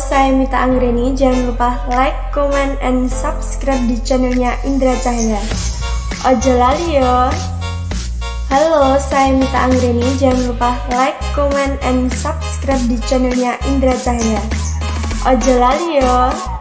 saya Mita Anggreni. Jangan lupa like, comment, and subscribe di channelnya Indra Cahya. Ojo lali yo! Halo, saya Mita Anggreni. Jangan lupa like, comment, and subscribe di channelnya Indra Cahya. Ojo lali yo!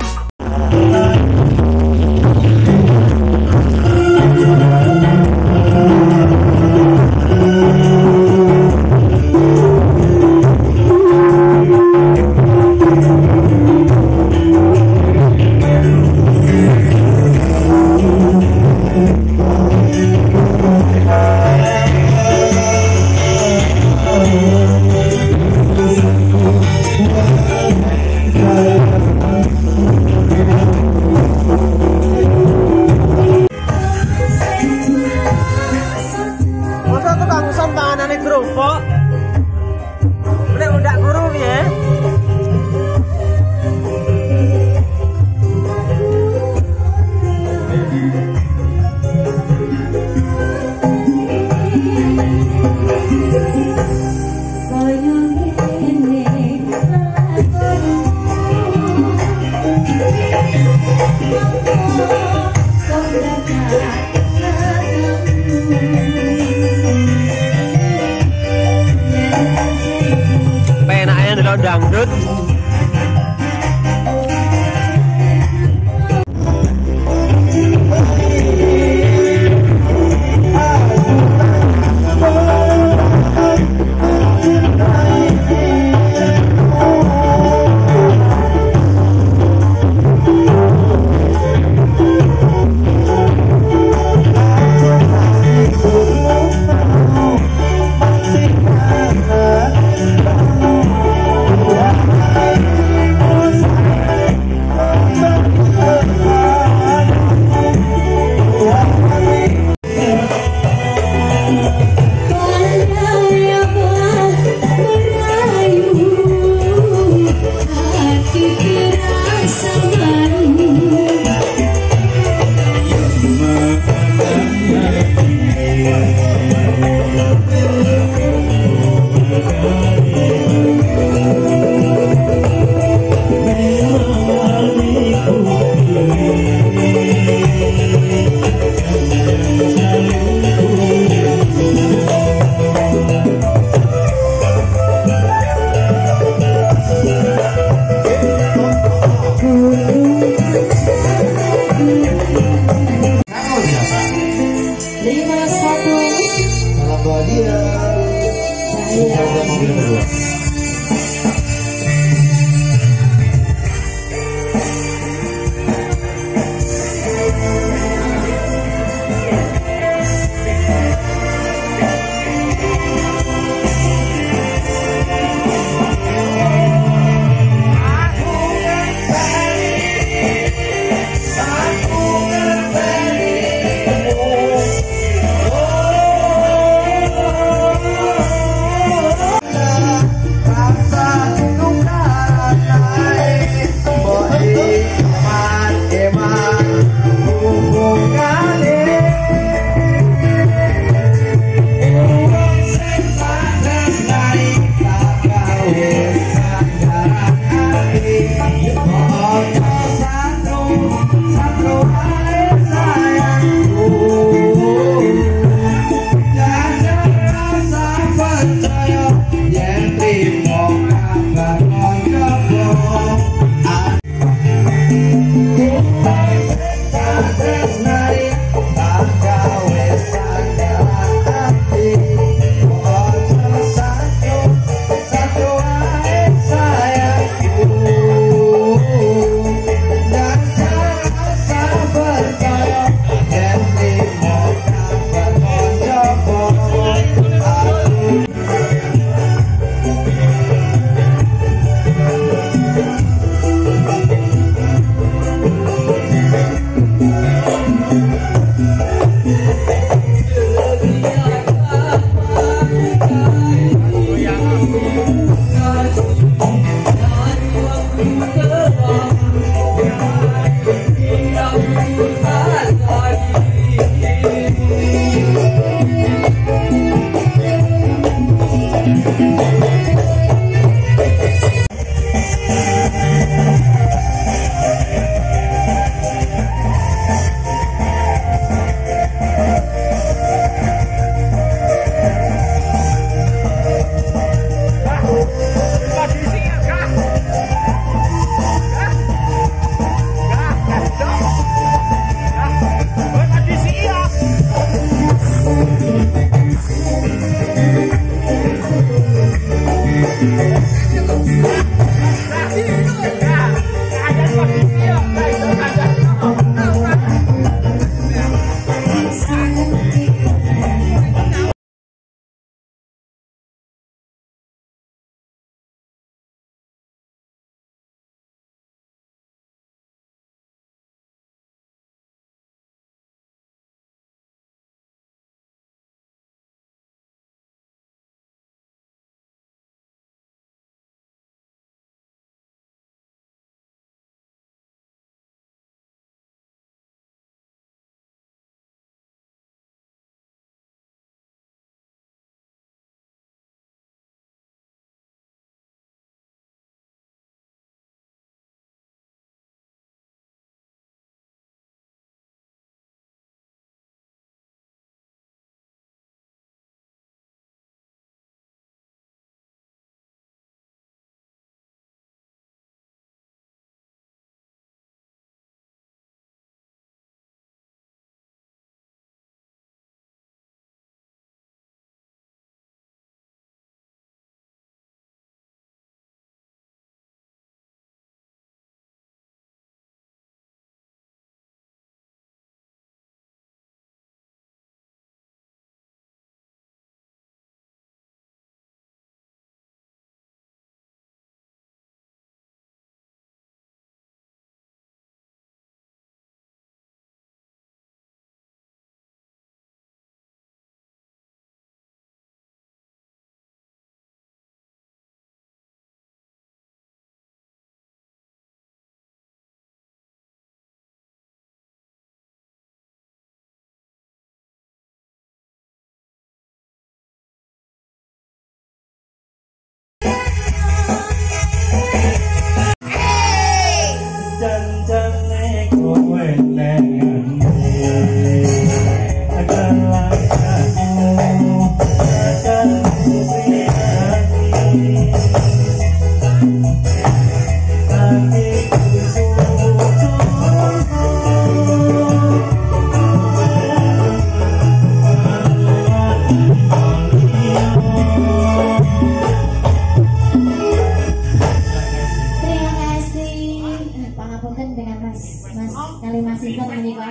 Kali Mas Iko menika.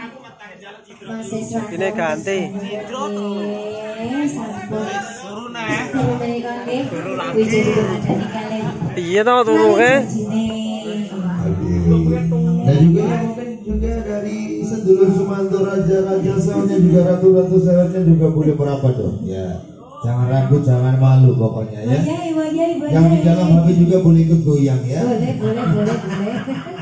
Mahasiswa. Ini ganti. Guru kalian. Iya toh turu ke? Dan juga mungkin juga dari sedulur Sumanto raja-raja sewanya juga ratu-ratu sewanya juga boleh merapat dong. Ya, jangan ragu, jangan malu pokoknya ya. Wajai, wajai, wajai. Yang di dalam HP juga boleh ikut goyang ya. Boleh, boleh, boleh, boleh.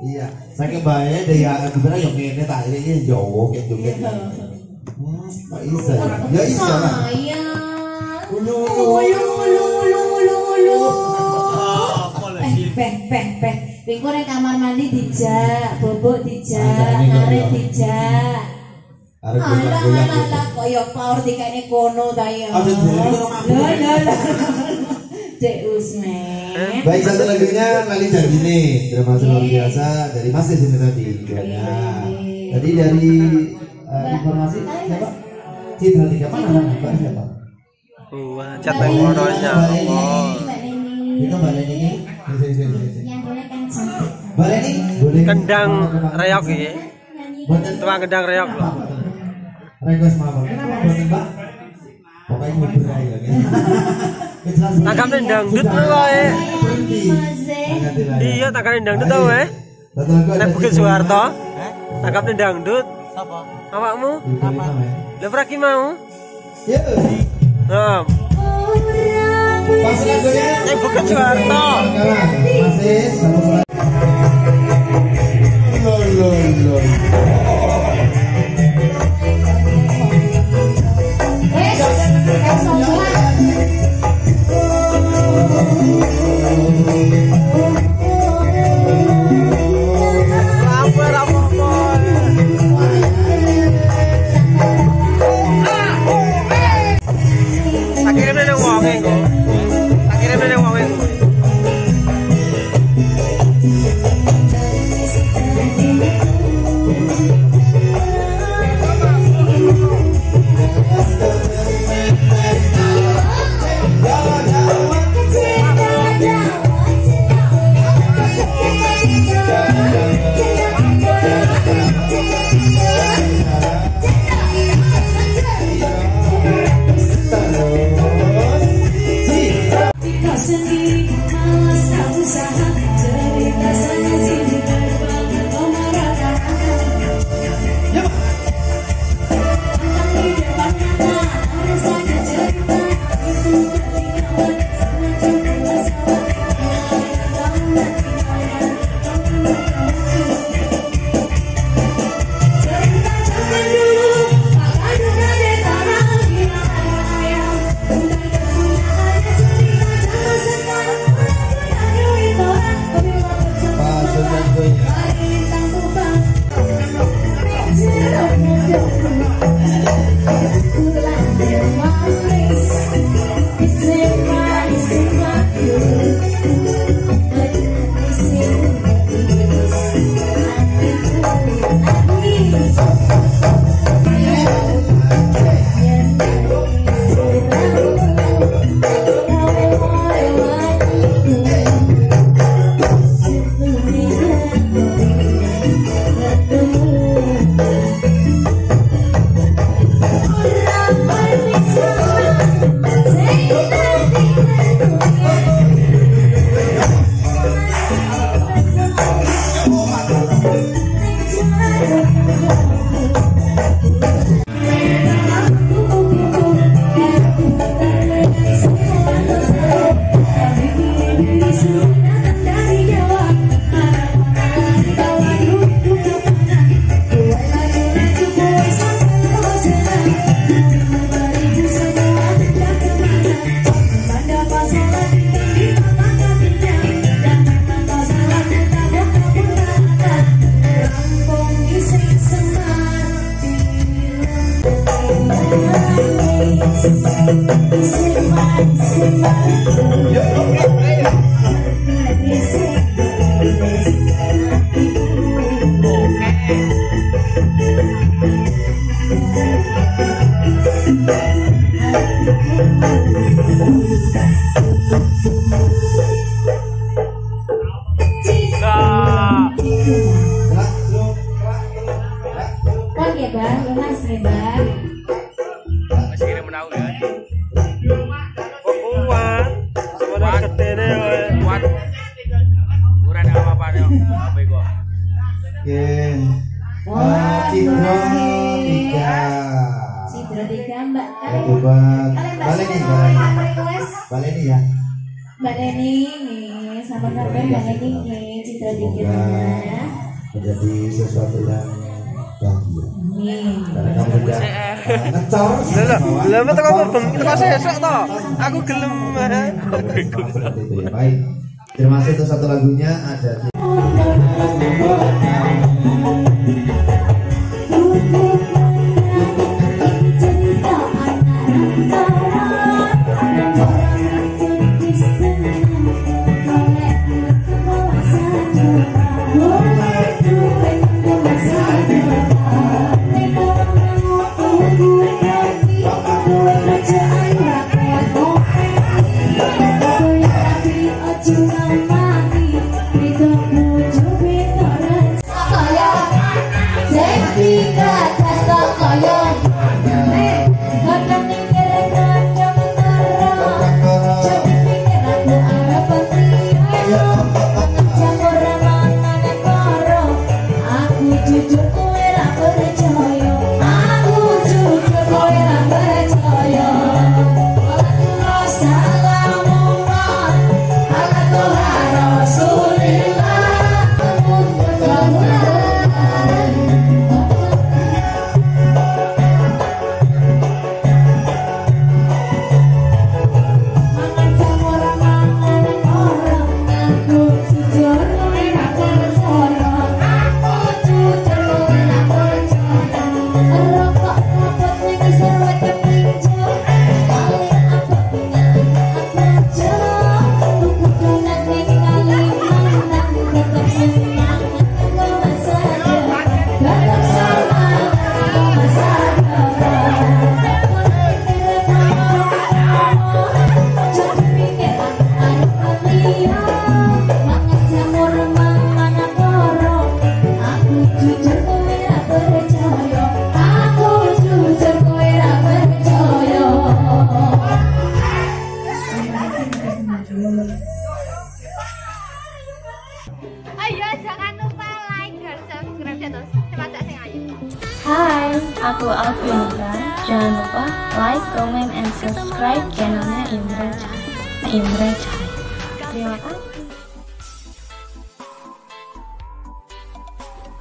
Iya, saking bae deh ya sebenarnya yang ini tak ini Jawa kayak juga. Hmm, Pak Isa ya. Ya Isa lah. Sayang. Ulu, Ulu, ulu, ulu, ulu, ulu. Eh, peh, peh, peh. Pingku ning kamar mandi dijak, bobok dijak, kok ya. dijak. Arep goyang-goyang alah, gitu. alah, kaya power dikene kono ta ya. Oh, jadi kono mabuk. Lah, Usmen. Baik satu lagunya kali dari ini termasuk luar biasa dari Mas di sini tadi duanya. Tadi dari eh, informasi siapa? Citra tiga mana Mbak siapa? Wah, cat mononya. Oh. Itu Mbak Leni ini. Yang boleh kan cantik. Mbak Leni boleh Kendang reok ya. Buatan Tukang kendang reok loh. Request buatan Mbak? Pokoknya ngubur aja ya. Tangkapnya dangdut. Ganti lagi. Iya, tangkapnya dangdut tau eh. Nek Bukit Soeharto. Tangkapnya dangdut. Awakmu? Bali nama ya. Lah praki mau? Ya. Nah. Nek Bukit Soeharto. Masih Oh, oh, oh, Tiga. Tiga Mbak. Ya, Kalian coba kalian Mbak balik nih, Sita balik. mau request Balik nih ya. Mbak Leni nih sama kabar Mbak Leni nih tiga menjadi sesuatu yang bahagia. Amin. Karena kamu sudah ngecor. Lah, bahwa lah betul kamu ngecor- beng, kita sesek toh. Aku gelem. Ya. Baik. Terima kasih untuk satu lagunya ada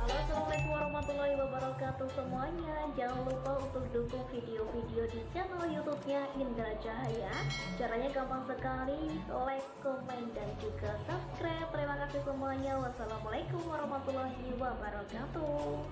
assalamualaikum warahmatullahi wabarakatuh semuanya. Jangan lupa untuk dukung video-video di channel YouTube-nya Indra Cahaya. Caranya gampang sekali, like, komen, dan juga subscribe. Terima kasih semuanya. Wassalamualaikum warahmatullahi wabarakatuh.